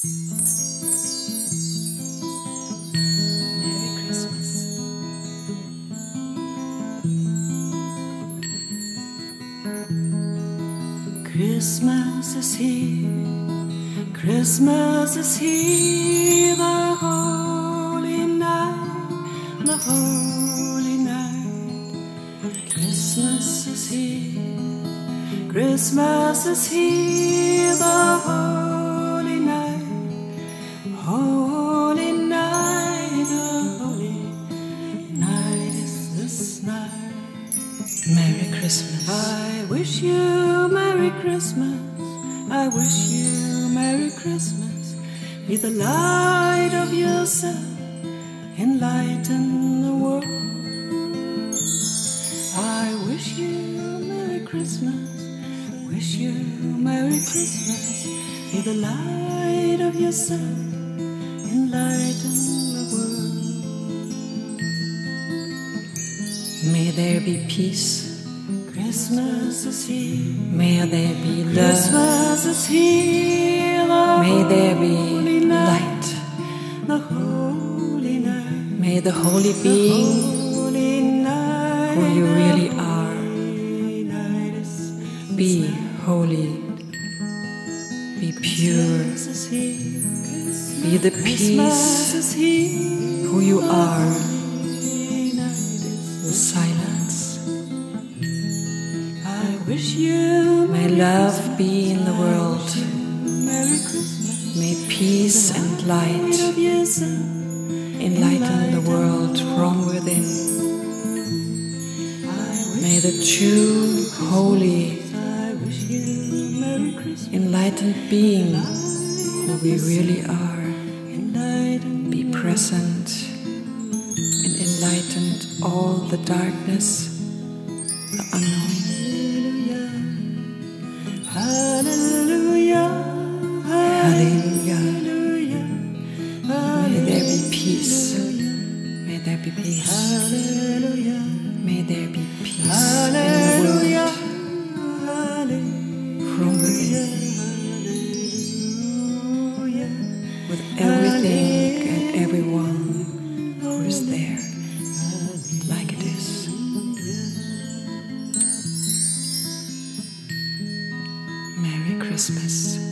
Christmas. Christmas is here, Christmas is here, the holy night, the holy night. Christmas is here, Christmas is here, the holy Merry Christmas. I wish you Merry Christmas. I wish you Merry Christmas. Be the light of yourself enlighten the world. I wish you Merry Christmas. Wish you Merry Christmas. Be the light of yourself enlighten May there be peace. Christmas is here. May there be love. Christmas is here. The May there be light. The holy night. May the holy being Holy night. who you really are Holy night is be holy, be pure, Christmas is here. be the peace who you are, Holy May love be in the world. May peace and light enlighten the world from within. May the true, holy, enlightened being who we really are be present and enlightened all the darkness, the unknown. Hallelujah. Hallelujah. May there be peace. May there be peace. Hallelujah. May there be peace Hallelujah. from within, with everything and everyone who is there, like it is. Merry Christmas.